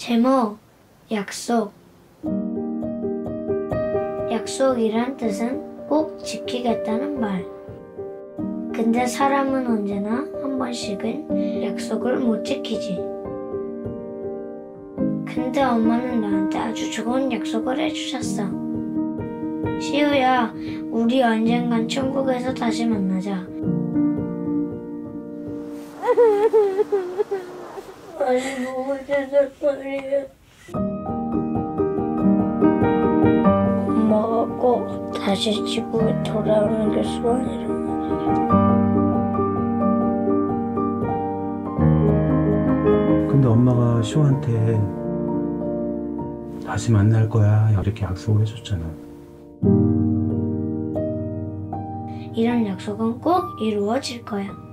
제목 약속 약속이란 뜻은 꼭 지키겠다는 말. 근데 사람은 언제나 한 번씩은 약속을 못 지키지. 근데 엄마는 나한테 아주 좋은 약속을 해주셨어. 시우야, 우리 언젠간 천국에서 다시 만나자. 너 무 세상 말이야. 엄마가 꼭 다시 지구에 돌아오는 게 소원이란 말이야. 근데 엄마가 시호한테 다시 만날 거야 이렇게 약속을 해줬잖아. 이런 약속은 꼭 이루어질 거야.